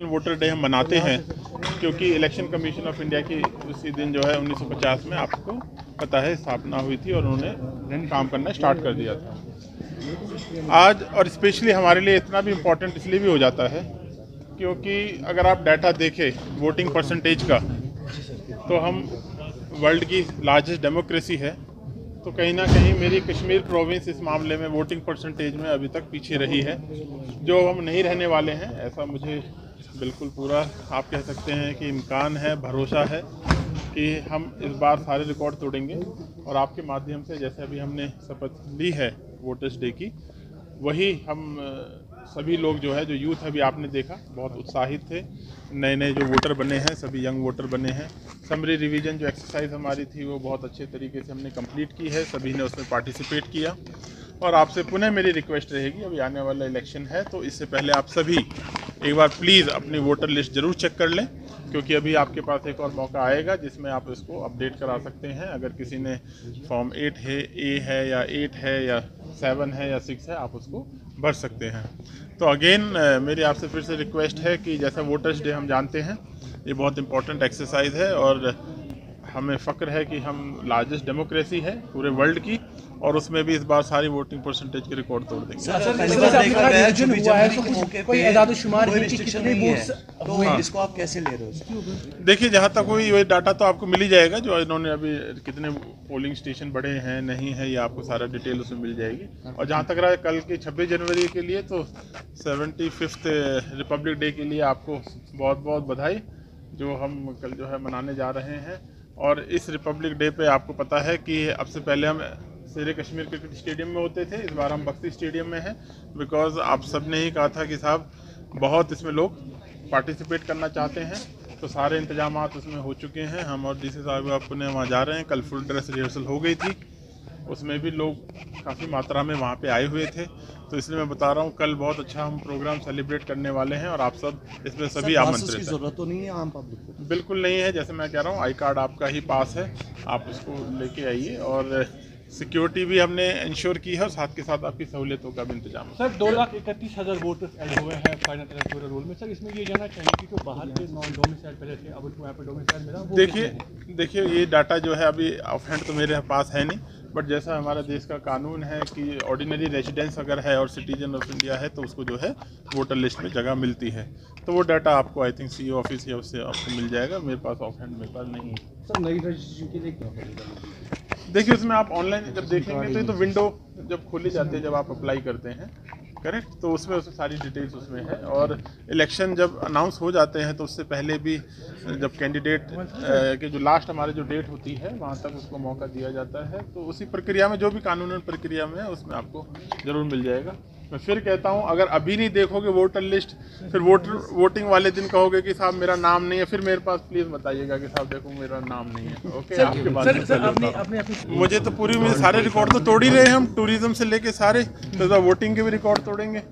Voter day हम मनाते हैं, क्योंकि इलेक्शन कमीशन ऑफ़ इंडिया की उसी दिन जो है 1950 में आपको पता है, स्थापना हुई थी और उन्होंने काम करना स्टार्ट कर दिया था। आज और स्पेशली हमारे लिए इतना भी इम्पोर्टेंट इसलिए भी हो जाता है, क्योंकि अगर आप डाटा देखें वोटिंग परसेंटेज का तो हम वर्ल्ड की लार्जेस्ट डेमोक्रेसी है तो कहीं ना कहीं मेरी कश्मीर प्रोविंस इस मामले में वोटिंग परसेंटेज में अभी तक पीछे रही है, जो हम नहीं रहने वाले हैं, ऐसा मुझे बिल्कुल पूरा आप कह सकते हैं कि इम्कान है, भरोसा है कि हम इस बार सारे रिकॉर्ड तोड़ेंगे और आपके माध्यम से जैसे अभी हमने शपथ ली है वोटर्स डे की, वही हम सभी लोग जो है, जो यूथ अभी आपने देखा, बहुत उत्साहित थे। नए नए जो वोटर बने हैं, सभी यंग वोटर बने हैं। समरी रिवीजन जो एक्सरसाइज हमारी थी, वो बहुत अच्छे तरीके से हमने कंप्लीट की है, सभी ने उसमें पार्टिसिपेट किया। और आपसे पुनः मेरी रिक्वेस्ट रहेगी, अभी आने वाला इलेक्शन है तो इससे पहले आप सभी एक बार प्लीज़ अपनी वोटर लिस्ट ज़रूर चेक कर लें, क्योंकि अभी आपके पास एक और मौका आएगा जिसमें आप इसको अपडेट करा सकते हैं। अगर किसी ने फॉर्म एट है ए है या एट है या सेवन है या सिक्स है, आप उसको भर सकते हैं। तो अगेन मेरी आपसे फिर से रिक्वेस्ट है कि जैसा वोटर्स डे हम जानते हैं, ये बहुत इंपॉर्टेंट एक्सरसाइज है और हमें फ़क्र है कि हम लार्जेस्ट डेमोक्रेसी है पूरे वर्ल्ड की और उसमें भी इस बार सारी वोटिंग परसेंटेज के रिकॉर्ड तोड़ देंगे। तो इसको आप कैसे ले रहे हो देखिए जहाँ तक हुई ये डाटा तो आपको मिल ही जाएगा जो इन्होंने अभी कितने पोलिंग स्टेशन बढ़े हैं नहीं है ये आपको सारा डिटेल उसमें मिल जाएगी। और जहाँ तक रहा कल की छब्बीस जनवरी के लिए तो सेवेंटी फिफ्थ रिपब्लिक डे के लिए आपको बहुत बहुत बधाई जो हम कल जो है मनाने जा रहे हैं। और इस रिपब्लिक डे पे आपको पता है कि अब से पहले हम शेर कश्मीर क्रिकेट स्टेडियम में होते थे, इस बार हम बख्ती स्टेडियम में हैं बिकॉज़ आप सबने ही कहा था कि साहब, बहुत इसमें लोग पार्टिसिपेट करना चाहते हैं तो सारे इंतज़ाम उसमें हो चुके हैं। हम और डी सी साहब अपने वहाँ जा रहे हैं, कल फुल ड्रेस रिहर्सल हो गई थी, उसमें भी लोग काफ़ी मात्रा में वहाँ पे आए हुए थे। तो इसलिए मैं बता रहा हूँ कल बहुत अच्छा हम प्रोग्राम सेलिब्रेट करने वाले हैं और आप सब इसमें सभी आमंत्रित ज़रूरत तो नहीं है आम पब्लिक को। बिल्कुल नहीं है जैसे मैं कह रहा हूँ आई कार्ड आपका ही पास है आप उसको लेके आइए और सिक्योरिटी भी हमने इंश्योर की है और साथ के साथ आपकी सहूलियतों का भी इंतज़ाम सर दो लाख इकतीस हज़ार वोटर्स ऐड हुए हैं फाइनल इलेक्टोरल रोल में। सर इसमें ये जानना चाहिए कि जो बाहर के नॉन डोमिसाइल पहले थे अब उनको यहाँ पे डोमिसाइल मिला देखिए देखिए ये डाटा जो है अभी ऑफ़ हैंड तो मेरे पास है नहीं बट जैसा हमारा देश का कानून है कि ऑर्डिनरी रेजिडेंस अगर है और सिटीजन ऑफ़ इंडिया है तो उसको जो है वोटर लिस्ट में जगह मिलती है। तो वो डाटा आपको आई थिंक सी ऑफ़िस या उससे आपको मिल जाएगा। मेरे पास ऑफ़ हैंड मेरे पास नहीं है। सर नई रजिस्ट्रेशन के लिए क्या पड़ेगा देखिए उसमें आप ऑनलाइन जब देखेंगे तो ये तो विंडो जब खोली जाती है जब आप अप्लाई करते हैं करेक्ट तो उसमें उसमें सारी डिटेल्स उसमें है। और इलेक्शन जब अनाउंस हो जाते हैं तो उससे पहले भी, जब कैंडिडेट के जो लास्ट हमारे जो डेट होती है, वहाँ तक उसको मौका दिया जाता है। तो उसी प्रक्रिया में, जो भी कानूनी प्रक्रिया में है, उसमें आपको ज़रूर मिल जाएगा। मैं फिर कहता हूँ अगर अभी नहीं देखोगे वोटर लिस्ट फिर वोटर वोटिंग वाले दिन कहोगे कि साहब मेरा नाम नहीं है फिर मेरे पास प्लीज़ बताइएगा कि साहब देखो मेरा नाम नहीं है। ओके आपके पास सर सर अपने अपने अपने मुझे तो पूरी उम्मीद सारे रिकॉर्ड तो तोड़ ही रहे हैं हम टूरिज़्म से लेके सारे तो वोटिंग के भी रिकॉर्ड तोड़ेंगे।